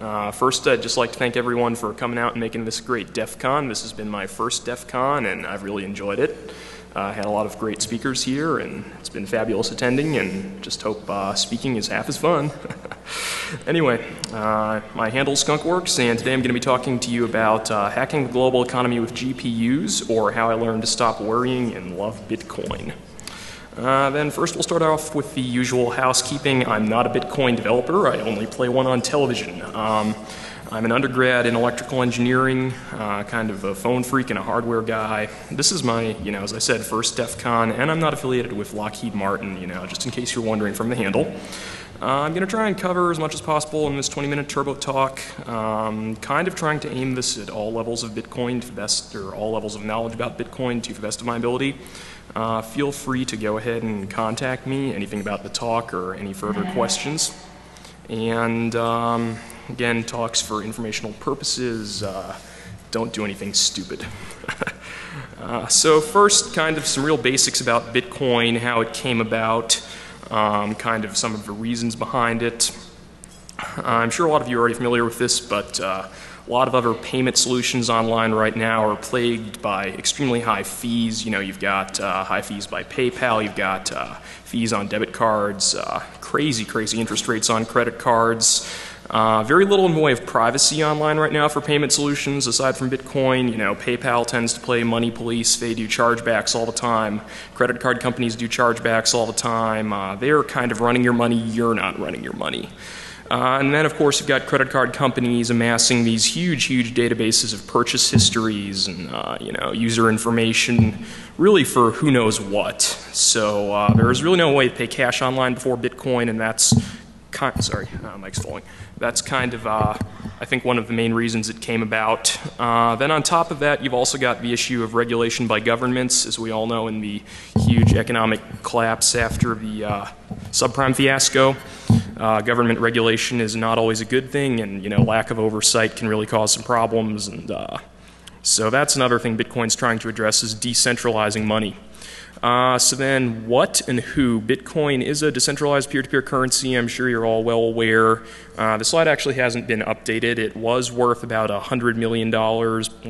Uh, first, I'd just like to thank everyone for coming out and making this great DEF CON. This has been my first DEF CON, and I've really enjoyed it. I uh, had a lot of great speakers here, and it's been fabulous attending, and just hope uh, speaking is half as fun. anyway, uh, my handle's Skunkworks, and today I'm going to be talking to you about uh, hacking the global economy with GPUs, or how I learned to stop worrying and love Bitcoin. Uh, then first we'll start off with the usual housekeeping. I'm not a Bitcoin developer, I only play one on television. Um, I'm an undergrad in electrical engineering, uh, kind of a phone phreak and a hardware guy. This is my, you know, as I said, first DEF CON, and I'm not affiliated with Lockheed Martin, you know, just in case you're wondering from the handle. Uh, I'm going to try and cover as much as possible in this 20 minute turbo talk, um, kind of trying to aim this at all levels of Bitcoin to the best, or all levels of knowledge about Bitcoin to the best of my ability. Uh, feel free to go ahead and contact me, anything about the talk or any further questions. And um, Again, talks for informational purposes. Uh, don't do anything stupid. uh, so first, kind of some real basics about Bitcoin, how it came about, um, kind of some of the reasons behind it. I'm sure a lot of you are already familiar with this, but uh, a lot of other payment solutions online right now are plagued by extremely high fees. You know, you've got uh, high fees by PayPal, you've got uh, fees on debit cards, uh, crazy, crazy interest rates on credit cards. Uh, very little in the way of privacy online right now for payment solutions aside from Bitcoin. You know, PayPal tends to play money police. They do chargebacks all the time. Credit card companies do chargebacks all the time. Uh, they're kind of running your money. You're not running your money. Uh, and then, of course, you've got credit card companies amassing these huge, huge databases of purchase histories and uh, you know user information, really for who knows what. So uh, there is really no way to pay cash online before Bitcoin, and that's kind, sorry, uh, mic's falling. That's kind of, uh, I think, one of the main reasons it came about. Uh, then on top of that, you've also got the issue of regulation by governments, as we all know, in the huge economic collapse after the subprime fiasco. Uh, government regulation is not always a good thing, and you know, lack of oversight can really cause some problems. And uh, so that's another thing Bitcoin's trying to address is decentralizing money. Uh, so then what and who? Bitcoin is a decentralized peer-to-peer currency. I'm sure you're all well aware. Uh, the slide actually hasn't been updated. It was worth about $100 million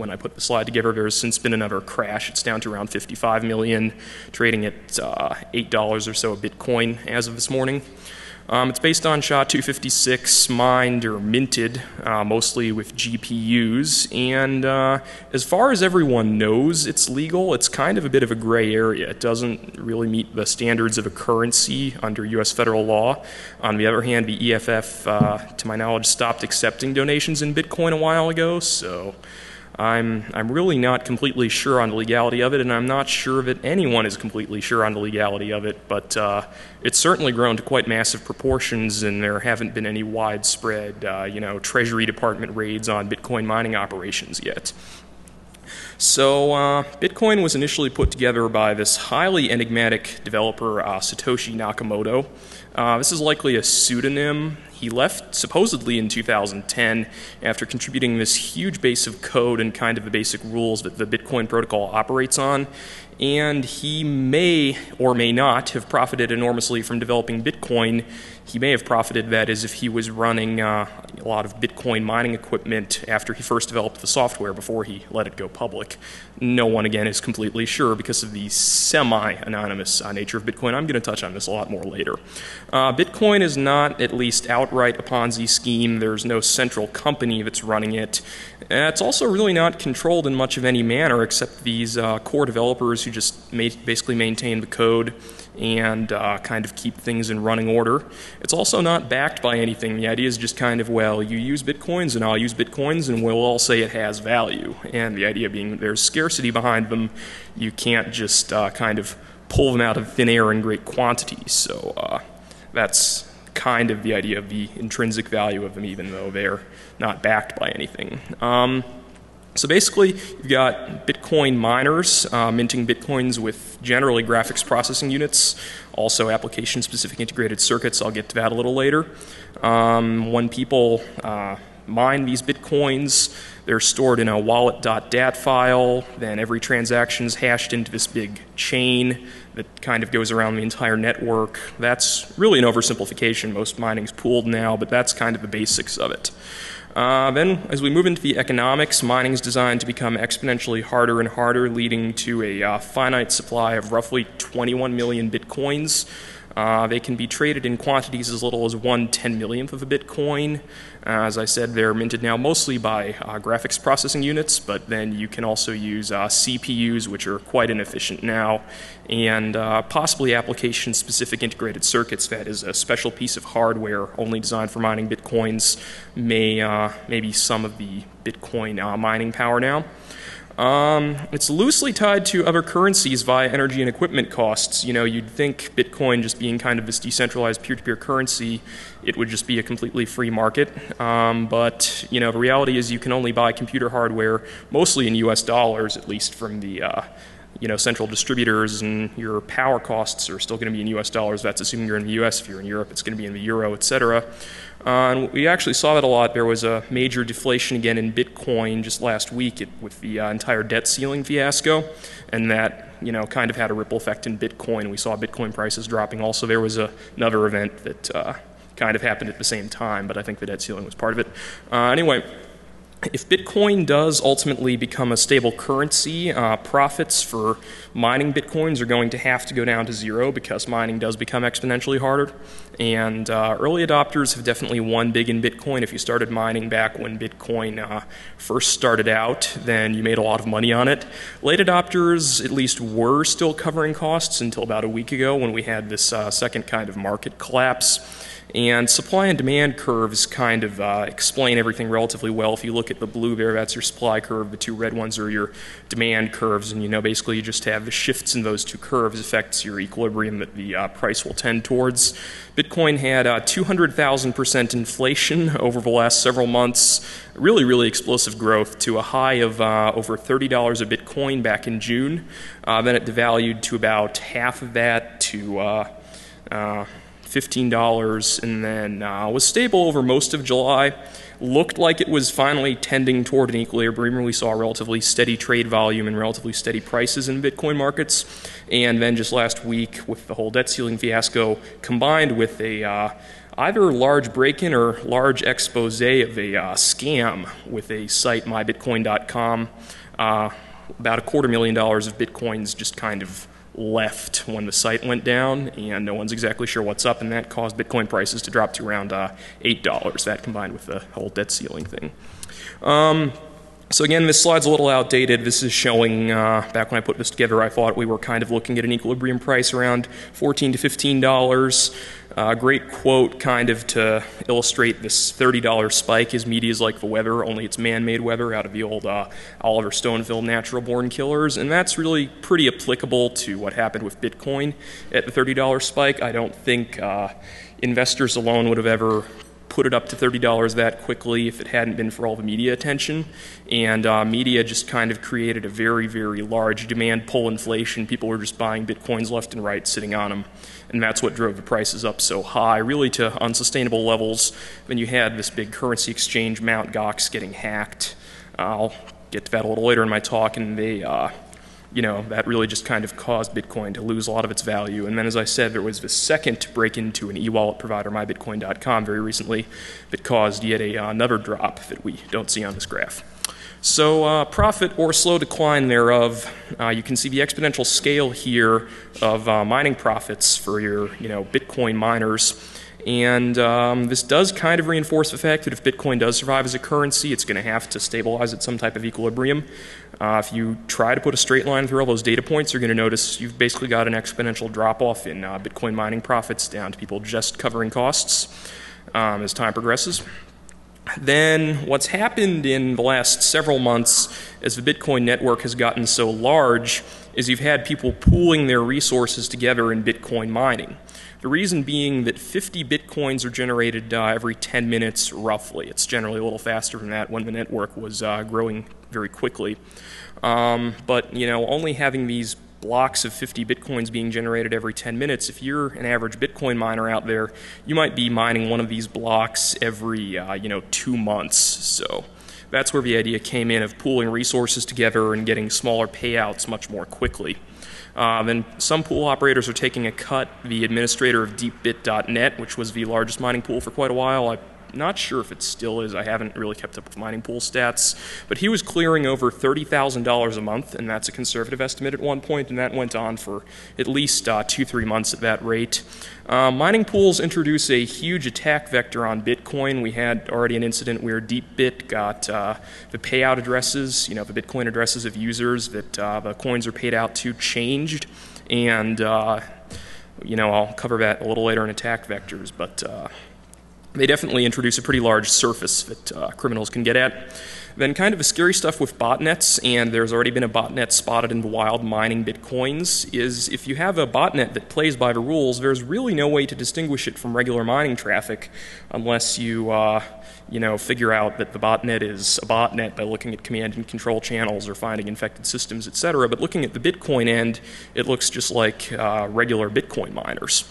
when I put the slide together. There's since been another crash. It's down to around 55 million, trading at uh, $8 or so a Bitcoin as of this morning. Um, it's based on SHA-256, mined or minted, uh, mostly with GPUs. And uh, as far as everyone knows, it's legal. It's kind of a bit of a gray area. It doesn't really meet the standards of a currency under U.S. federal law. On the other hand, the EFF, uh, to my knowledge, stopped accepting donations in Bitcoin a while ago. So I'm, I'm really not completely sure on the legality of it, and I'm not sure that anyone is completely sure on the legality of it, but uh, it's certainly grown to quite massive proportions, and there haven't been any widespread, uh, you know, Treasury Department raids on Bitcoin mining operations yet. So uh, Bitcoin was initially put together by this highly enigmatic developer, uh, Satoshi Nakamoto. Uh, this is likely a pseudonym. He left supposedly in 2010 after contributing this huge base of code and kind of the basic rules that the Bitcoin protocol operates on and he may or may not have profited enormously from developing Bitcoin. He may have profited, that is, if he was running uh, a lot of Bitcoin mining equipment after he first developed the software before he let it go public. No one, again, is completely sure because of the semi anonymous uh, nature of Bitcoin. I'm going to touch on this a lot more later. Uh, Bitcoin is not, at least outright, a Ponzi scheme. There's no central company that's running it. Uh, it's also really not controlled in much of any manner except these uh, core developers who just ma basically maintain the code and uh, kind of keep things in running order. It's also not backed by anything. The idea is just kind of, well, you use bitcoins and I'll use bitcoins and we'll all say it has value. And the idea being there's scarcity behind them. You can't just uh, kind of pull them out of thin air in great quantities. So uh, that's kind of the idea of the intrinsic value of them, even though they're not backed by anything. Um, so basically, you've got Bitcoin miners uh, minting Bitcoins with generally graphics processing units, also application specific integrated circuits. I'll get to that a little later. Um, when people uh, mine these bitcoins. They're stored in a wallet.dat file. Then every transaction is hashed into this big chain that kind of goes around the entire network. That's really an oversimplification. Most mining's pooled now, but that's kind of the basics of it. Uh, then, as we move into the economics, mining is designed to become exponentially harder and harder, leading to a uh, finite supply of roughly 21 million bitcoins. Uh, they can be traded in quantities as little as one ten millionth of a Bitcoin. Uh, as I said, they're minted now mostly by uh, graphics processing units, but then you can also use uh, CPUs, which are quite inefficient now, and uh, possibly application specific integrated circuits. That is a special piece of hardware only designed for mining Bitcoins, may, uh, maybe some of the Bitcoin mining power now. Um, it's loosely tied to other currencies via energy and equipment costs. You know, you'd think Bitcoin just being kind of this decentralized peer-to-peer currency, it would just be a completely free market. Um, but you know, the reality is you can only buy computer hardware mostly in U.S. dollars, at least from the uh, you know central distributors, and your power costs are still going to be in U.S. dollars. That's assuming you're in the U.S. If you're in Europe, it's going to be in the euro, et cetera. Uh, and we actually saw that a lot. There was a major deflation again in Bitcoin just last week it, with the uh, entire debt ceiling fiasco, and that you know kind of had a ripple effect in Bitcoin. We saw Bitcoin prices dropping. Also, there was a, another event that uh, kind of happened at the same time, but I think the debt ceiling was part of it. Uh, anyway if Bitcoin does ultimately become a stable currency, uh, profits for mining Bitcoins are going to have to go down to zero because mining does become exponentially harder. And uh, early adopters have definitely won big in Bitcoin. If you started mining back when Bitcoin uh, first started out, then you made a lot of money on it. Late adopters, at least, were still covering costs until about a week ago when we had this uh, second kind of market collapse. And supply and demand curves kind of uh, explain everything relatively well. If you look at the blue there, that's your supply curve. The two red ones are your demand curves. And you know, basically, you just have the shifts in those two curves affects your equilibrium that the uh, price will tend towards. Bitcoin had uh, 200,000% inflation over the last several months. Really, really explosive growth to a high of uh, over $30 a Bitcoin back in June. Uh, then it devalued to about half of that to uh, uh, $15 and then uh, was stable over most of July. Looked like it was finally tending toward an equilibrium. We saw relatively steady trade volume and relatively steady prices in Bitcoin markets. And then just last week, with the whole debt ceiling fiasco, combined with a uh, either large break-in or large expose of a uh, scam with a site mybitcoin.com, uh, about a quarter million dollars of bitcoins just kind of left when the site went down, and no one's exactly sure what's up, and that caused Bitcoin prices to drop to around uh, $8. That combined with the whole debt ceiling thing. Um, so again, this slide's a little outdated. This is showing, uh, back when I put this together, I thought we were kind of looking at an equilibrium price around 14 to $15. A great quote kind of to illustrate this $30 spike is media is like the weather, only it's man-made weather out of the old uh, Oliver Stone film Natural Born Killers. And that's really pretty applicable to what happened with Bitcoin at the $30 spike. I don't think uh, investors alone would have ever put it up to $30 that quickly if it hadn't been for all the media attention. And uh, media just kind of created a very, very large demand pull inflation. People were just buying bitcoins left and right, sitting on them. And that's what drove the prices up so high, really to unsustainable levels. When you had this big currency exchange, Mt. Gox, getting hacked. I'll get to that a little later in my talk, and they uh, you know, that really just kind of caused Bitcoin to lose a lot of its value. And then, as I said, there was the second break into an e-wallet provider, mybitcoin.com, very recently, that caused yet a, uh, another drop that we don't see on this graph. So uh, profit or slow decline thereof, uh, you can see the exponential scale here of uh, mining profits for your, you know, Bitcoin miners. And um, this does kind of reinforce the fact that if Bitcoin does survive as a currency, it's going to have to stabilize at some type of equilibrium. Uh, if you try to put a straight line through all those data points, you're going to notice you've basically got an exponential drop off in uh, Bitcoin mining profits down to people just covering costs um, as time progresses. Then, what's happened in the last several months as the Bitcoin network has gotten so large is you've had people pooling their resources together in Bitcoin mining. The reason being that 50 bitcoins are generated uh, every 10 minutes roughly. It's generally a little faster than that when the network was uh, growing very quickly. Um, but you know, only having these blocks of 50 bitcoins being generated every 10 minutes. If you're an average Bitcoin miner out there, you might be mining one of these blocks every, uh, you know, two months. So that's where the idea came in of pooling resources together and getting smaller payouts much more quickly. Uh, then some pool operators are taking a cut. The administrator of DeepBit.net, which was the largest mining pool for quite a while, I not sure if it still is. I haven't really kept up with mining pool stats. But he was clearing over $30,000 a month, and that's a conservative estimate at one point, and that went on for at least uh, two, three months at that rate. Uh, mining pools introduce a huge attack vector on Bitcoin. We had already an incident where DeepBit got uh, the payout addresses, you know, the Bitcoin addresses of users that uh, the coins are paid out to changed. And, uh, you know, I'll cover that a little later in attack vectors, but uh, they definitely introduce a pretty large surface that uh, criminals can get at. Then, kind of the scary stuff with botnets, and there's already been a botnet spotted in the wild mining bitcoins, is if you have a botnet that plays by the rules, there's really no way to distinguish it from regular mining traffic unless you, uh, you know, figure out that the botnet is a botnet by looking at command and control channels or finding infected systems, etc. But looking at the Bitcoin end, it looks just like uh, regular Bitcoin miners.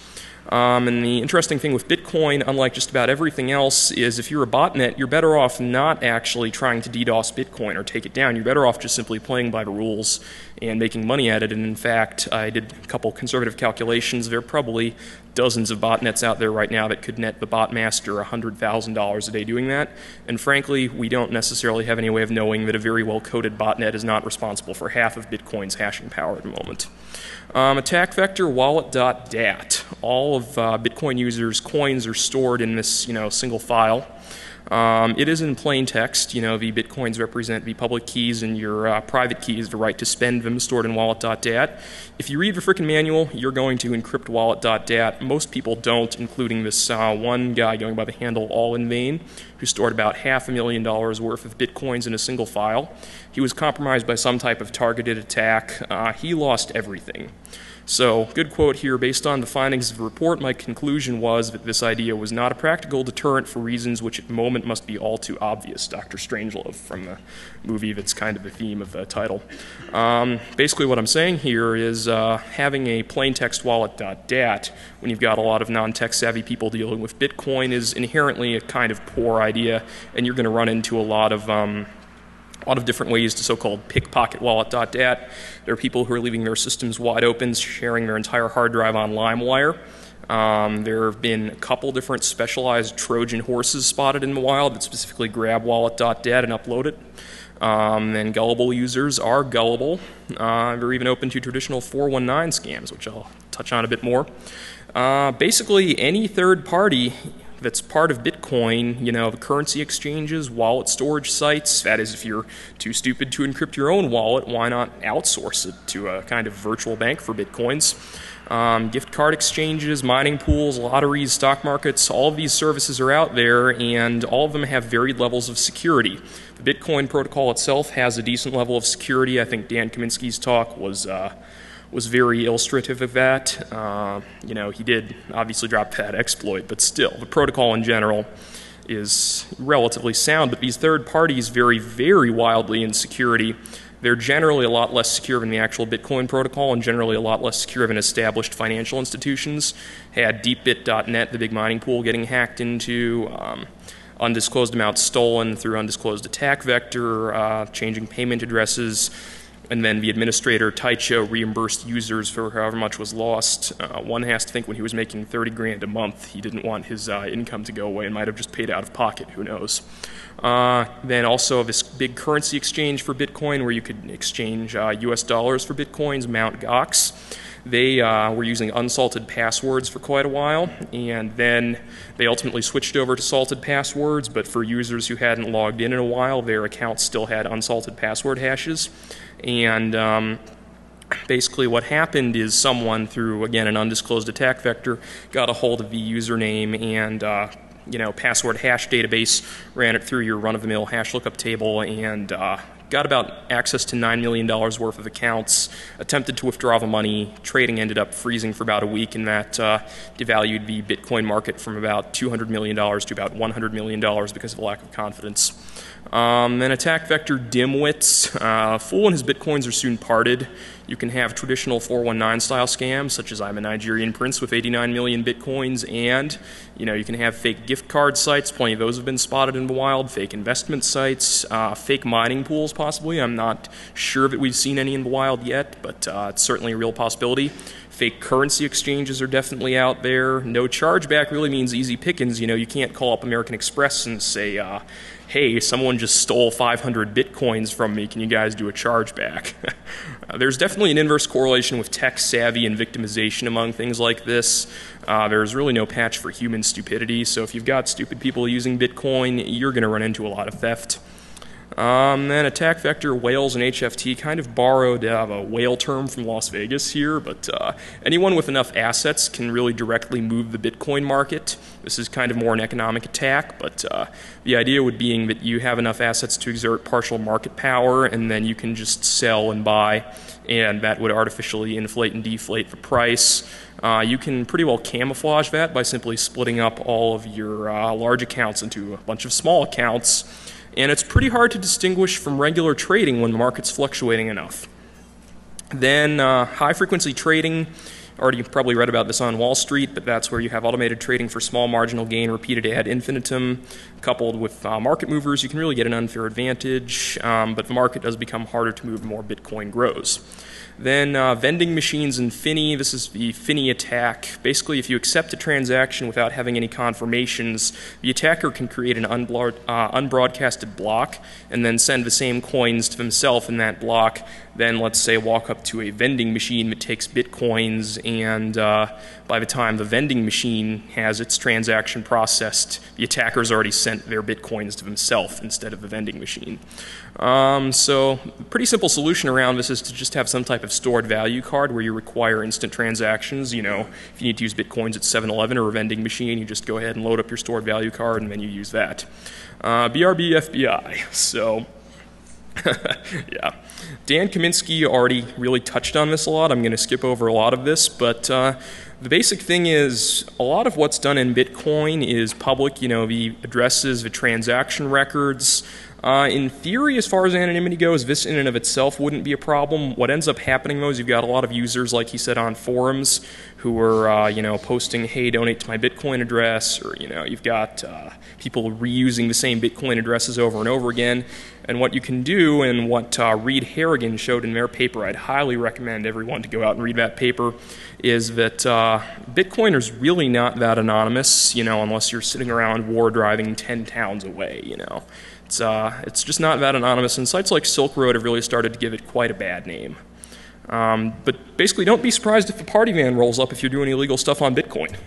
Um, and the interesting thing with Bitcoin, unlike just about everything else, is if you're a botnet, you're better off not actually trying to DDoS Bitcoin or take it down. You're better off just simply playing by the rules and making money at it. And in fact, I did a couple conservative calculations. There are probably dozens of botnets out there right now that could net the botmaster $100,000 a day doing that. And frankly, we don't necessarily have any way of knowing that a very well coded botnet is not responsible for half of Bitcoin's hashing power at the moment. Um, attack vector wallet.dat. All of uh, Bitcoin users' coins are stored in this you know, single file. Um, it is in plain text. You know, the bitcoins represent the public keys and your uh, private keys, the right to spend them stored in wallet.dat. If you read the freaking manual, you're going to encrypt wallet.dat. Most people don't, including this uh, one guy going by the handle All in Vain, who stored about half a million dollars worth of bitcoins in a single file. He was compromised by some type of targeted attack. Uh, he lost everything. So, good quote here. Based on the findings of the report, my conclusion was that this idea was not a practical deterrent for reasons which at the moment must be all too obvious. Dr. Strangelove from the movie that's kind of the theme of the title. Um, basically, what I'm saying here is uh, having a plain text wallet.dat when you've got a lot of non tech savvy people dealing with Bitcoin is inherently a kind of poor idea, and you're going to run into a lot of um, a lot of different ways to so-called pickpocket wallet.dat. There are people who are leaving their systems wide open, sharing their entire hard drive on LimeWire. Um, there have been a couple different specialized Trojan horses spotted in the wild that specifically grab wallet.dat and upload it. Um, and gullible users are gullible. Uh, they're even open to traditional 419 scams, which I'll touch on a bit more. Uh, basically, any third party that's part of Bitcoin, you know, the currency exchanges, wallet storage sites. That is, if you're too stupid to encrypt your own wallet, why not outsource it to a kind of virtual bank for Bitcoins? Um, gift card exchanges, mining pools, lotteries, stock markets, all of these services are out there, and all of them have varied levels of security. The Bitcoin protocol itself has a decent level of security. I think Dan Kaminsky's talk was. Uh, was very illustrative of that. Uh, you know, he did obviously drop that exploit, but still, the protocol in general is relatively sound. But these third parties vary very wildly in security. They're generally a lot less secure than the actual Bitcoin protocol and generally a lot less secure than established financial institutions. Had DeepBit.net, the big mining pool, getting hacked into. Um, undisclosed amounts stolen through undisclosed attack vector, uh, changing payment addresses, and then the administrator, Tycho, reimbursed users for however much was lost. Uh, one has to think when he was making 30 grand a month, he didn't want his uh, income to go away and might have just paid out of pocket, who knows. Uh, then also this big currency exchange for Bitcoin where you could exchange US uh, dollars for Bitcoins, Mt. Gox. They uh, were using unsalted passwords for quite a while, and then they ultimately switched over to salted passwords. But for users who hadn't logged in in a while, their accounts still had unsalted password hashes. And um, basically what happened is someone through again an undisclosed attack vector got a hold of the username and uh, you know password hash database ran it through your run-of-the-mill hash lookup table and uh, got about access to $9 million worth of accounts, attempted to withdraw the money. Trading ended up freezing for about a week, and that uh, devalued the Bitcoin market from about $200 million to about $100 million because of a lack of confidence. Um, then attack vector dimwits. Uh, Fool and his bitcoins are soon parted. You can have traditional 419 style scams, such as I'm a Nigerian prince with 89 million bitcoins, and you know you can have fake gift card sites. Plenty of those have been spotted in the wild. Fake investment sites, uh, fake mining pools, possibly. I'm not sure that we've seen any in the wild yet, but uh, it's certainly a real possibility. Fake currency exchanges are definitely out there. No chargeback really means easy pickings. You know, you can't call up American Express and say, uh, hey, someone just stole 500 bitcoins from me. Can you guys do a chargeback? uh, there's definitely an inverse correlation with tech savvy and victimization among things like this. Uh, there's really no patch for human stupidity. So if you've got stupid people using Bitcoin, you're going to run into a lot of theft. Um, then attack vector, whales, and HFT kind of borrowed uh, a whale term from Las Vegas here, but uh, anyone with enough assets can really directly move the Bitcoin market. This is kind of more an economic attack, but uh, the idea would being that you have enough assets to exert partial market power, and then you can just sell and buy, and that would artificially inflate and deflate the price. Uh, you can pretty well camouflage that by simply splitting up all of your uh, large accounts into a bunch of small accounts and it's pretty hard to distinguish from regular trading when the market's fluctuating enough. Then uh, high frequency trading, already probably read about this on Wall Street, but that's where you have automated trading for small marginal gain repeated ad infinitum, coupled with uh, market movers. You can really get an unfair advantage, um, but the market does become harder to move the more Bitcoin grows. Then uh, vending machines and Finny. This is the Finny attack. Basically, if you accept a transaction without having any confirmations, the attacker can create an uh, unbroadcasted block and then send the same coins to himself in that block. Then, let's say, walk up to a vending machine that takes bitcoins, and uh, by the time the vending machine has its transaction processed, the attacker's already sent their bitcoins to himself instead of the vending machine. Um, so, pretty simple solution around this is to just have some type of stored value card where you require instant transactions. You know, if you need to use bitcoins at 7 Eleven or a vending machine, you just go ahead and load up your stored value card and then you use that. Uh, BRB FBI. So, yeah. Dan Kaminsky already really touched on this a lot. I'm going to skip over a lot of this, but uh, the basic thing is a lot of what's done in Bitcoin is public, you know, the addresses, the transaction records, uh, in theory, as far as anonymity goes, this in and of itself wouldn't be a problem. What ends up happening though is you've got a lot of users, like he said, on forums who are, uh, you know, posting, "Hey, donate to my Bitcoin address," or you know, you've got uh, people reusing the same Bitcoin addresses over and over again. And what you can do, and what uh, Reid Harrigan showed in their paper, I'd highly recommend everyone to go out and read that paper, is that uh, Bitcoin is really not that anonymous, you know, unless you're sitting around war driving 10 towns away, you know. It's, uh, it's just not that anonymous, and sites like Silk Road have really started to give it quite a bad name. Um, but basically, don't be surprised if a party van rolls up if you're doing illegal stuff on Bitcoin.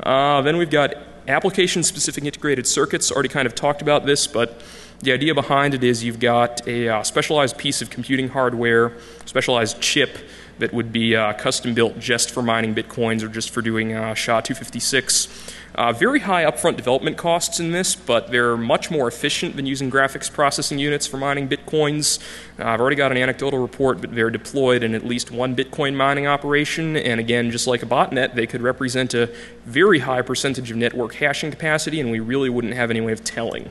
Uh, then we've got application specific integrated circuits. Already kind of talked about this, but the idea behind it is you've got a uh, specialized piece of computing hardware, specialized chip that would be uh, custom built just for mining bitcoins or just for doing uh, SHA-256. Uh, very high upfront development costs in this, but they're much more efficient than using graphics processing units for mining bitcoins. Uh, I've already got an anecdotal report, but they're deployed in at least one Bitcoin mining operation, and again, just like a botnet, they could represent a very high percentage of network hashing capacity, and we really wouldn't have any way of telling.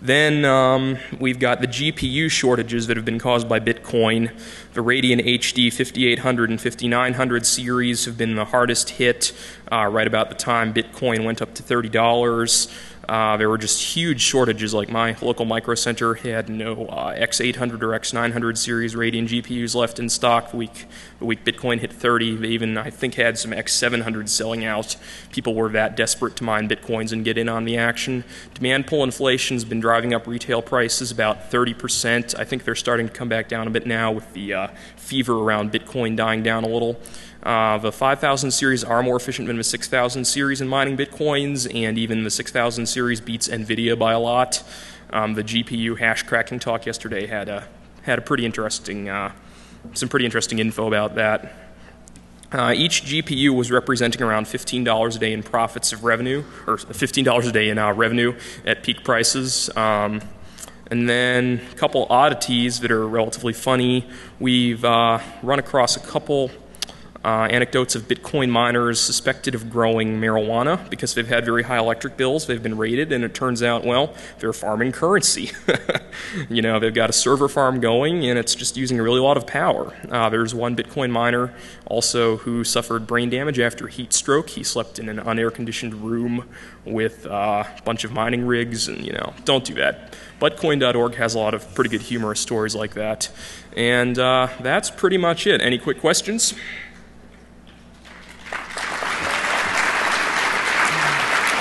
Then um, we've got the GPU shortages that have been caused by Bitcoin. The Radeon HD 5800 and 5900 series have been the hardest hit uh, right about the time Bitcoin went up to $30. Uh, there were just huge shortages. Like my local micro center had no uh, X800 or X900 series Radeon GPUs left in stock. The week the week Bitcoin hit 30, they even I think had some X700s selling out. People were that desperate to mine bitcoins and get in on the action. Demand pull inflation's been driving up retail prices about 30%. I think they're starting to come back down a bit now with the uh, fever around Bitcoin dying down a little. Uh, the 5000 series are more efficient than the 6000 series in mining bitcoins, and even the 6000 series beats NVIDIA by a lot. Um, the GPU hash cracking talk yesterday had a had a pretty interesting uh, some pretty interesting info about that. Uh, each GPU was representing around $15 a day in profits of revenue, or $15 a day in uh, revenue at peak prices. Um, And then a couple oddities that are relatively funny. We've uh, run across a couple uh, anecdotes of Bitcoin miners suspected of growing marijuana because they've had very high electric bills. They've been raided, and it turns out, well, they're farming currency. you know, they've got a server farm going, and it's just using a really lot of power. Uh, there's one Bitcoin miner also who suffered brain damage after heat stroke. He slept in an unair conditioned room with uh, a bunch of mining rigs, and you know, don't do that. Bitcoin.org has a lot of pretty good humorous stories like that. And uh, that's pretty much it. Any quick questions?